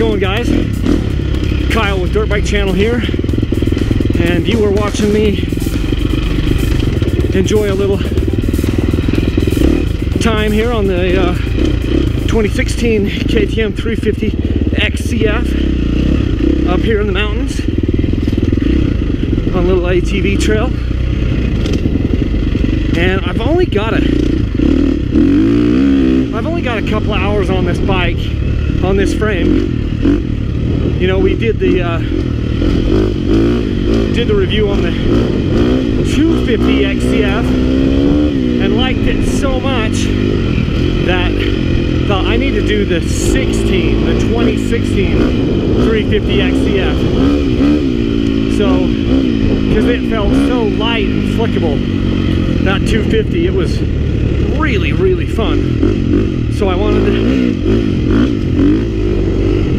going guys? Kyle with Dirt Bike Channel here. And you are watching me enjoy a little time here on the uh, 2016 KTM 350 XCF up here in the mountains on a little ATV trail. And I've only got a I've only got a couple hours on this bike on this frame you know we did the uh, did the review on the 250 XCF and liked it so much that thought I need to do the 16, the 2016 350 XCF. So, because it felt so light and flickable, that 250, it was really, really fun. So I wanted to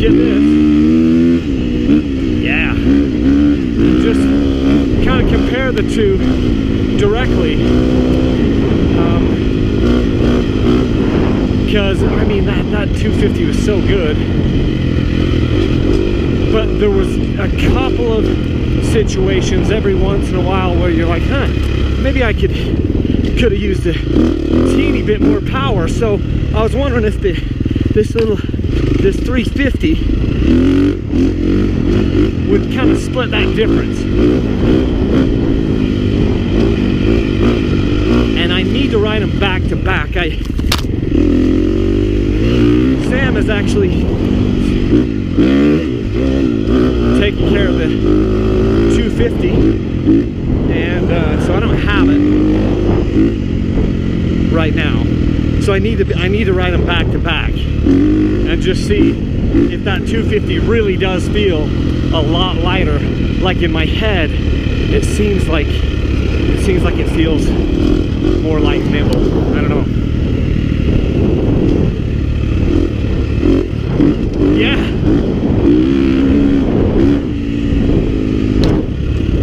get this. Yeah. Just kind of compare the two directly. Um, because, I mean, that, that 250 was so good. But there was a couple of situations every once in a while where you're like, huh, maybe I could could have used a teeny bit more power. So I was wondering if the this little this 350 would kind of split that difference. And I need to ride them back to back. I Sam is actually taking care of the 250 and uh, so I don't have it right now. So I need to I need to ride them back to back and just see if that 250 really does feel a lot lighter. Like in my head, it seems like it seems like it feels more like nimble. I don't know. Yeah.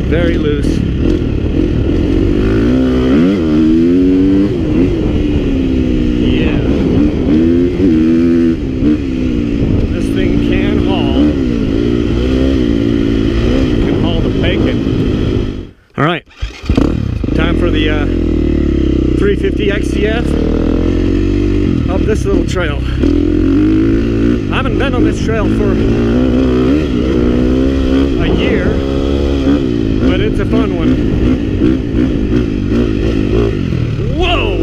Very loose. Yeah. This thing can haul. Can haul the bacon. All right. Time for the uh, 350 XCF up this little trail. I haven't been on this trail for a year, but it's a fun one. Whoa!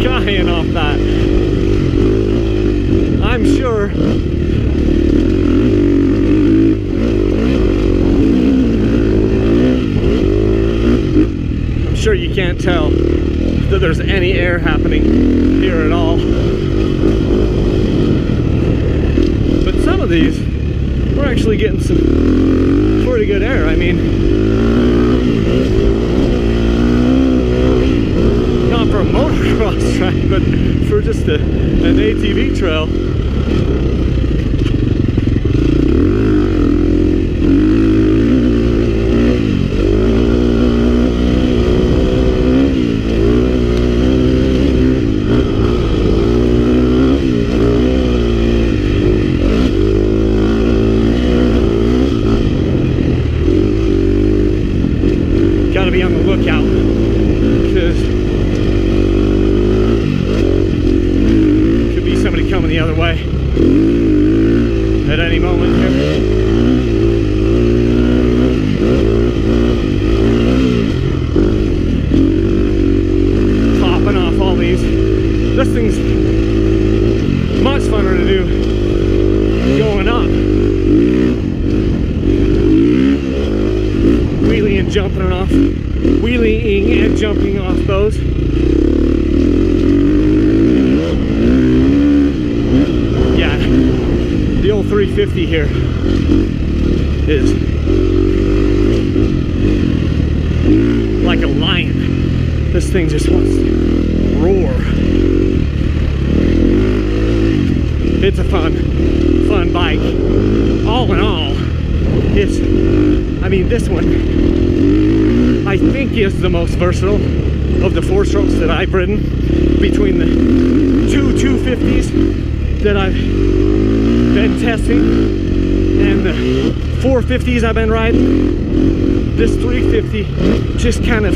Skying off that. I'm sure I'm sure you can't tell there's any air happening here at all. But some of these, we're actually getting some pretty good air. I mean, not for a motocross track, but for just a, an ATV trail. Got to be on the lookout because could be somebody coming the way at any moment here. Popping off all these. This thing's much funner to do going up. wheeling and jumping off, wheeling and jumping off those. Yeah, the old 350 here is like a lion. This thing just wants to roar. It's a fun, fun bike. All in all, it's, I mean, this one, I think is the most versatile of the four strokes that I've ridden between the two 250s that I've been testing and the 450s I've been riding, this 350 just kind of,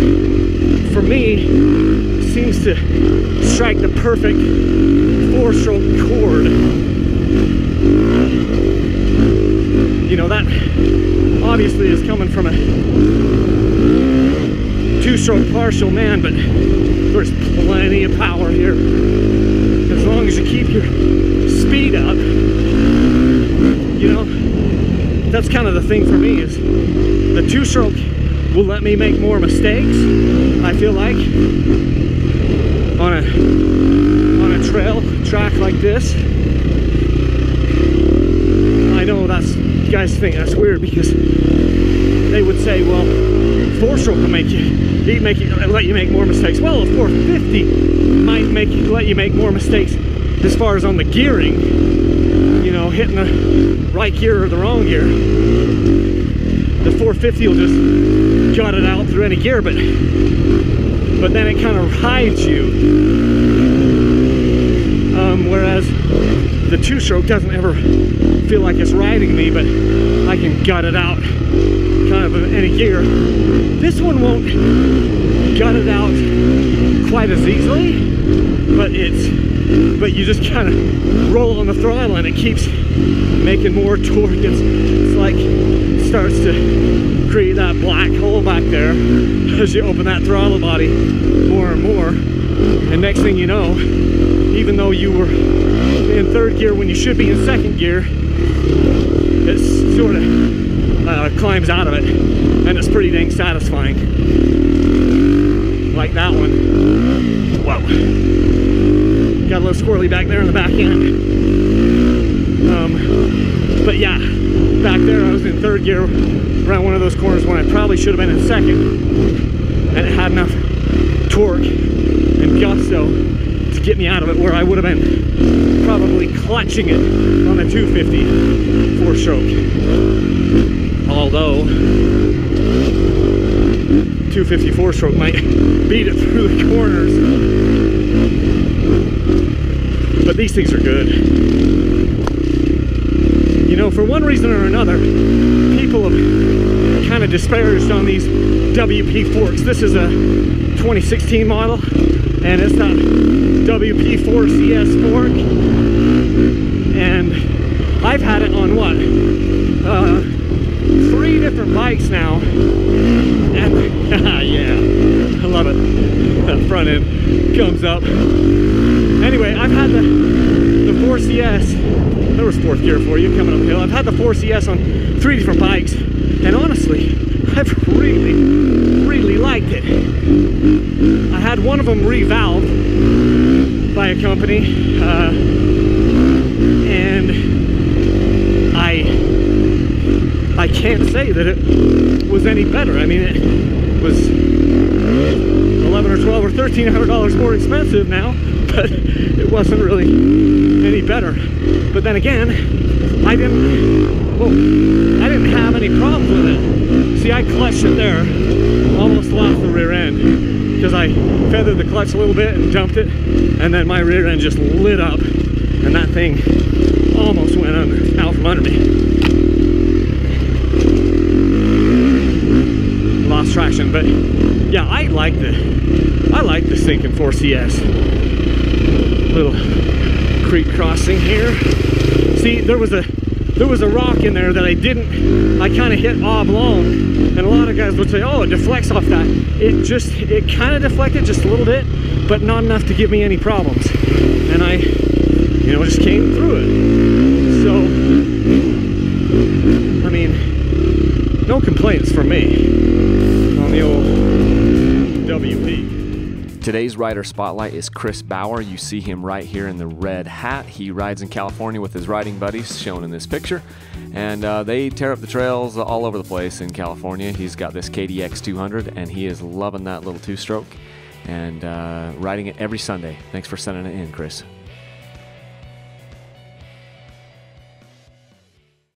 for me, seems to strike the perfect four-stroke chord. You know, that obviously is coming from a two-stroke partial man, but there's plenty of power here. As long as you keep your speed up, you know, that's kind of the thing for me is the two-stroke will let me make more mistakes, I feel like, on a on a trail track like this. I know that's you guys think that's weird because they would say, well, four-stroke will make you he make you let you make more mistakes. Well, a 450 might make you let you make more mistakes as far as on the gearing, hitting the right gear or the wrong gear. The 450 will just gut it out through any gear, but but then it kind of rides you. Um, whereas the two-stroke doesn't ever feel like it's riding me, but I can gut it out kind of in any gear. This one won't gut it out quite as easily, but it's but you just kind of roll on the throttle and it keeps making more torque. It's, it's like it starts to create that black hole back there as you open that throttle body more and more. And next thing you know, even though you were in third gear when you should be in second gear, it sort of uh, climbs out of it and it's pretty dang satisfying. Like that one. Wow. Got a little squirrely back there in the back end. Um, but yeah, back there I was in third gear around one of those corners when I probably should have been in second. And it had enough torque and gusto to get me out of it where I would have been probably clutching it on the 250 four stroke. Although 254 stroke might beat it through the corners but these things are good. You know, for one reason or another, people have kind of disparaged on these WP forks. This is a 2016 model, and it's that WP4CS fork. And I've had it on what? Uh, three different bikes now. And yeah, I love it. That front end comes up anyway, I've had the, the 4CS, there was fourth gear for you coming uphill. I've had the 4CS on three different bikes, and honestly, I've really, really liked it. I had one of them revalved by a company, uh, and I I can't say that it was any better. I mean, it was 11 or 12 or 1300 dollars more expensive now but it wasn't really any better. But then again, I didn't, well, I didn't have any problems with it. See, I clutched it there, almost lost the rear end because I feathered the clutch a little bit and dumped it, and then my rear end just lit up, and that thing almost went under, out from under me. Lost traction, but yeah, I like the, I like the sinking 4CS little creek crossing here. See, there was a there was a rock in there that I didn't, I kind of hit oblong. And a lot of guys would say, oh, it deflects off that. It just, it kind of deflected just a little bit, but not enough to give me any problems. And I, you know, just came through it. So, I mean, no complaints from me on the old WP. Today's rider spotlight is Chris Bauer. You see him right here in the red hat. He rides in California with his riding buddies, shown in this picture, and uh, they tear up the trails all over the place in California. He's got this KDX 200, and he is loving that little two-stroke and uh, riding it every Sunday. Thanks for sending it in, Chris.